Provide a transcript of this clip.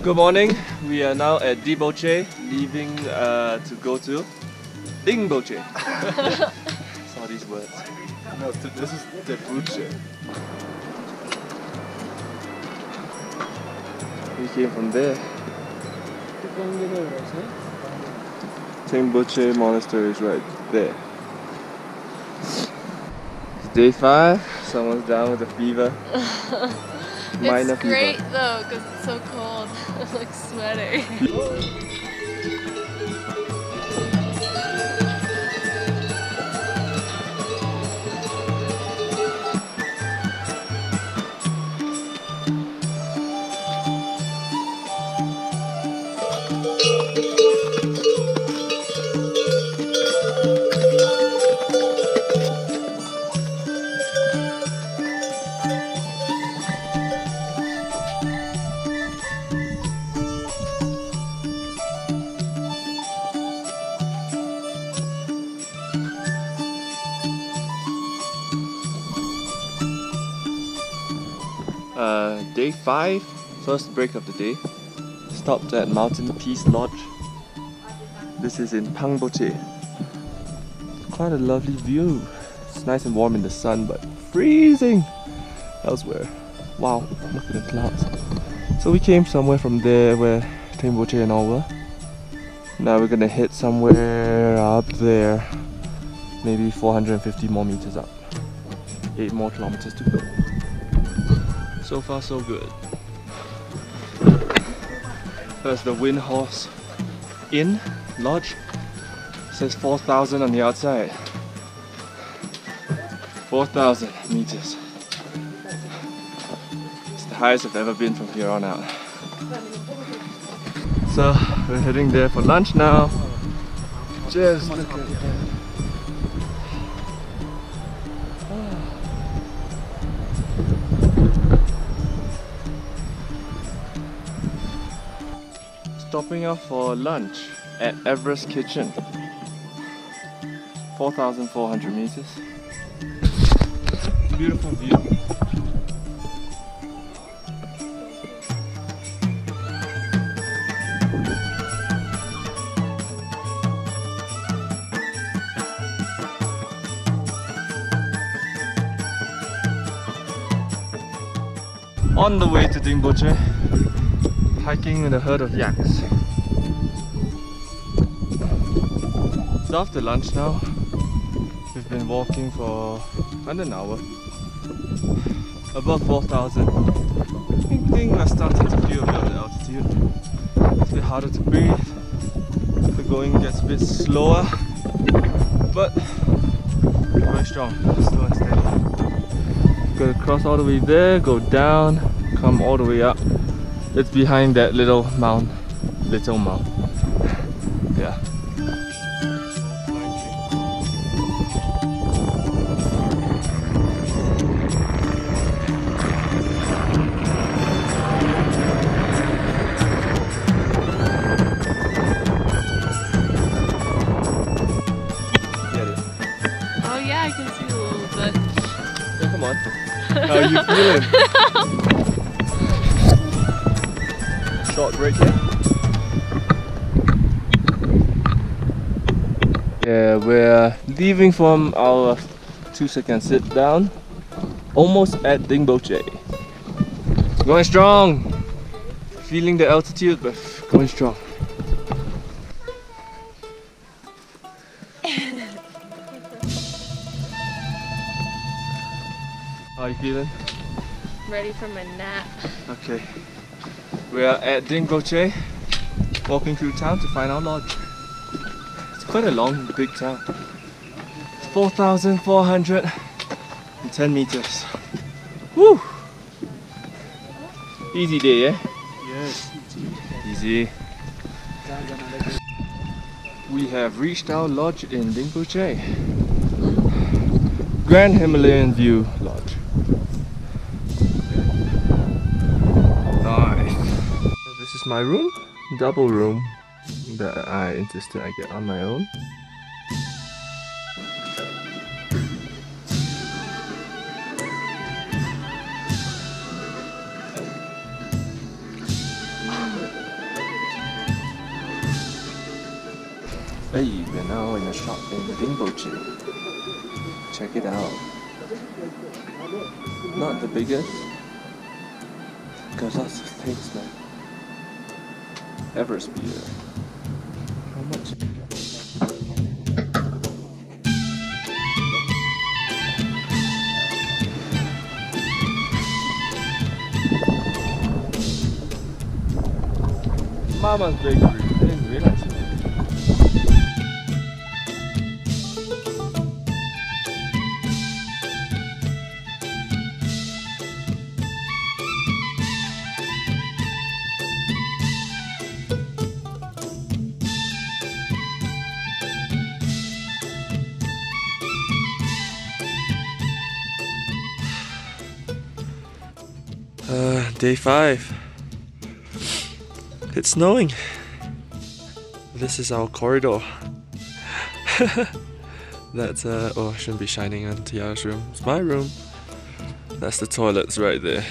Good morning. We are now at Debuche, leaving uh, to go to Dingboche. Saw these words. No, this is bullshit. We came from there. Dingboche Monastery is right there. It's day five. Someone's down with a fever. Minor it's great though because it's so cold. I'm like sweating. Day five, first break of the day. Stopped at Mountain Peace Lodge. This is in Pangboche. Quite a lovely view. It's nice and warm in the sun, but freezing elsewhere. Wow, look at the clouds. So we came somewhere from there where Tengboche and all were. Now we're gonna hit somewhere up there, maybe 450 more meters up. Eight more kilometers to go. So far, so good. There's the Wind Horse Inn Lodge. says 4,000 on the outside. 4,000 meters. It's the highest I've ever been from here on out. So we're heading there for lunch now. Just look at that. Stopping off for lunch at Everest Kitchen. 4,400 meters. Beautiful view. On the way to Dingboche, hiking with a herd of yaks. It's after lunch now. We've been walking for under an hour. Above 4,000. I think we're starting to feel a bit of the altitude. It's a bit harder to breathe. The going gets a bit slower. But very strong, slow and steady. Gotta cross all the way there, go down, come all the way up. It's behind that little mound. Little mound. Yeah. Oh yeah, I can see a little bit. Yeah, come on. How are you feeling? Short break here. Yeah, we're leaving from our two second sit down. Almost at Dingboche. Going strong! Feeling the altitude, but going strong. How are you feeling? Ready for my nap. Okay. We are at Dingboche, walking through town to find our lodge. It's quite a long, big town. 4,410 meters. Woo! Easy day, eh? Yes. Easy. We have reached our lodge in Dingboche. Grand Himalayan View is my room, double room that I insisted I get on my own. Hey, we're now in a shop in Dingboche. Check it out. Not the biggest, because lots of things, man. Everest beer. How much? Mama's Bakery. Day five. It's snowing. This is our corridor. That's uh oh, I shouldn't be shining on Tiarra's room. It's my room. That's the toilets right there.